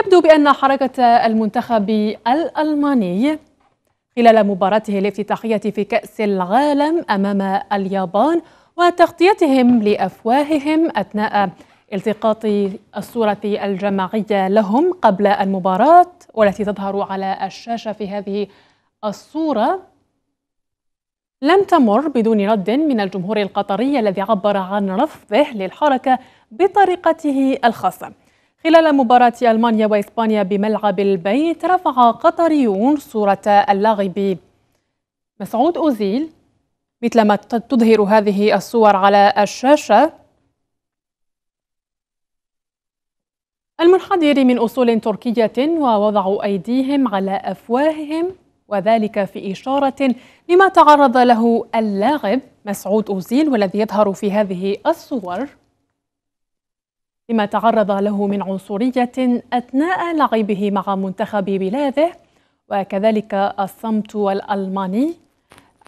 يبدو بأن حركة المنتخب الألماني خلال مباراته الافتتاحية في كأس العالم أمام اليابان وتغطيتهم لأفواههم أثناء التقاط الصورة الجماعية لهم قبل المباراة والتي تظهر على الشاشة في هذه الصورة لم تمر بدون رد من الجمهور القطري الذي عبر عن رفضه للحركة بطريقته الخاصة. خلال مباراة ألمانيا وإسبانيا بملعب البيت رفع قطريون صورة اللاعب. مسعود أوزيل مثلما تظهر هذه الصور على الشاشة. المنحدر من أصول تركية ووضعوا أيديهم على أفواههم وذلك في إشارة لما تعرض له اللاعب مسعود أوزيل والذي يظهر في هذه الصور. لما تعرض له من عنصرية أثناء لعبه مع منتخب بلاده. وكذلك الصمت الألماني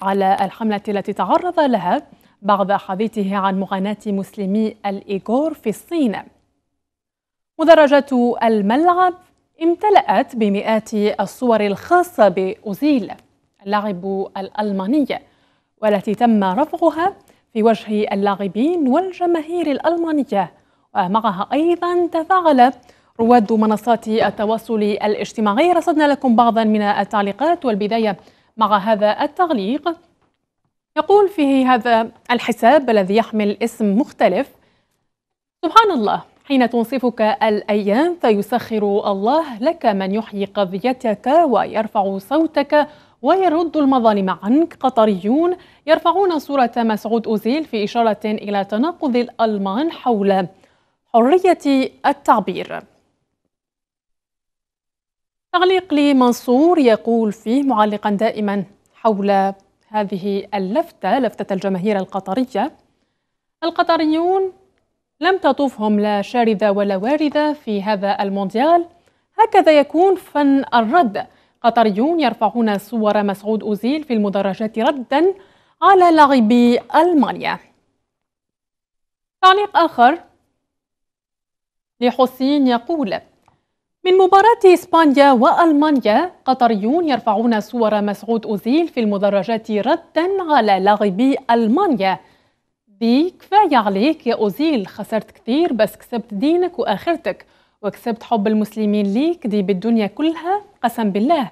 على الحملة التي تعرض لها بعد حديثه عن معاناة مسلمي الإيغور في الصين. مدرجات الملعب امتلأت بمئات الصور الخاصة بأوزيل اللاعب الألماني والتي تم رفعها في وجه اللاعبين والجماهير الألمانية. ومعها أيضا تفاعل رواد منصات التواصل الاجتماعي. رصدنا لكم بعضا من التعليقات والبداية مع هذا التعليق. يقول فيه هذا الحساب الذي يحمل اسم مختلف سبحان الله حين تنصفك الأيام فيسخر الله لك من يحيي قضيتك ويرفع صوتك ويرد المظالم عنك. قطريون يرفعون صورة مسعود أوزيل في إشارة إلى تناقض الألمان حول حرية التعبير. تعليق لمنصور يقول فيه معلقا دائما حول هذه اللفتة لفتة الجماهير القطرية. القطريون لم تطوفهم لا شاردة ولا واردة في هذا المونديال. هكذا يكون فن الرد. قطريون يرفعون صور مسعود أوزيل في المدرجات ردا على لاعبي ألمانيا. تعليق آخر لحسين يقول من مباراة إسبانيا وألمانيا قطريون يرفعون صور مسعود أوزيل في المدرجات ردا على لاعبي ألمانيا. دي كفاية عليك يا أوزيل خسرت كثير بس كسبت دينك وآخرتك وكسبت حب المسلمين ليك دي بالدنيا كلها قسم بالله.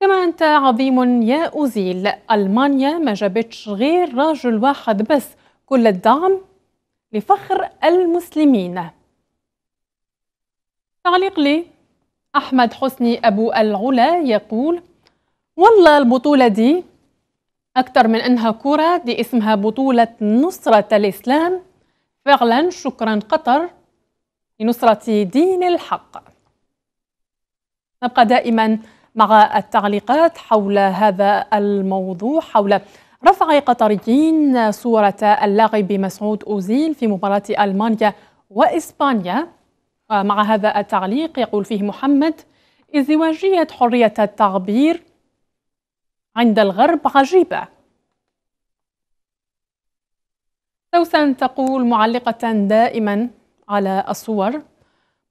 كما أنت عظيم يا أوزيل ألمانيا ما جابتش غير راجل واحد بس كل الدعم لفخر المسلمين. تعليق لي. أحمد حسني أبو العلا يقول والله البطولة دي أكثر من أنها كرة دي اسمها بطولة نصرة الإسلام. فعلا شكرا قطر لنصرة دين الحق. نبقى دائما مع التعليقات حول هذا الموضوع حول رفع قطريين صورة اللاعب مسعود أوزيل في مباراة ألمانيا وإسبانيا. مع هذا التعليق يقول فيه محمد ازدواجية حرية التعبير عند الغرب عجيبة. سوسن تقول معلقة دائما على الصور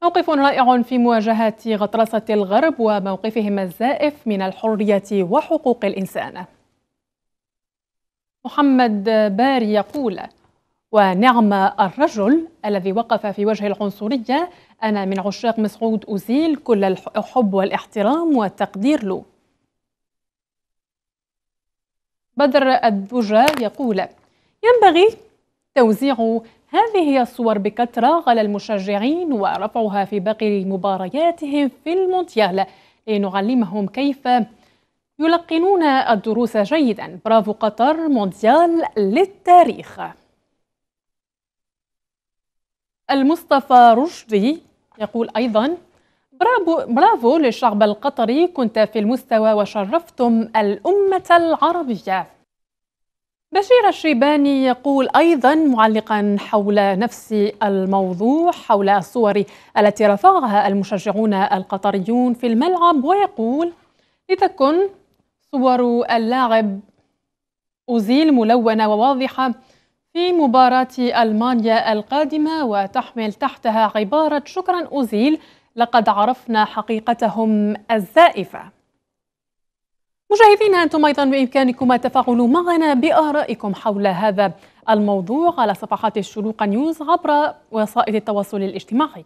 موقف رائع في مواجهة غطرسة الغرب وموقفهم الزائف من الحرية وحقوق الإنسان. محمد باري يقول ونعم الرجل الذي وقف في وجه العنصرية. أنا من عشاق مسعود أزيل كل الحب والاحترام والتقدير له. بدر الدجى يقول ينبغي توزيع هذه الصور بكثرة على المشجعين ورفعها في باقي مبارياتهم في المونديال لنعلمهم كيف يلقنون الدروس جيدا. برافو قطر مونديال للتاريخ. المصطفى رشدي يقول أيضا برافو, برافو للشعب القطري كنت في المستوى وشرفتم الأمة العربية. بشير الشيباني يقول أيضا معلقا حول نفس الموضوع حول الصور التي رفعها المشجعون القطريون في الملعب ويقول لتكن صور اللاعب أزيل ملونة وواضحة في مباراة ألمانيا القادمة وتحمل تحتها عبارة شكرا أزيل. لقد عرفنا حقيقتهم الزائفة. مشاهدينا أنتم أيضا بإمكانكم التفاعل معنا بآرائكم حول هذا الموضوع على صفحات الشروق نيوز عبر وسائل التواصل الاجتماعي.